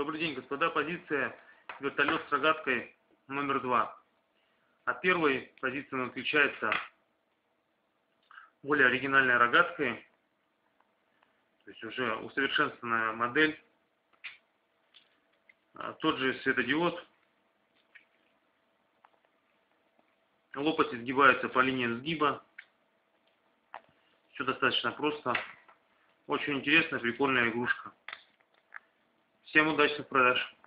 Добрый день, господа. Позиция вертолет с рогаткой номер два. От первой позиции он отличается более оригинальной рогаткой. То есть уже усовершенствованная модель. А, тот же светодиод. Лопасти сгибаются по линии сгиба. Все достаточно просто. Очень интересная, прикольная игрушка. Всем удачных продаж!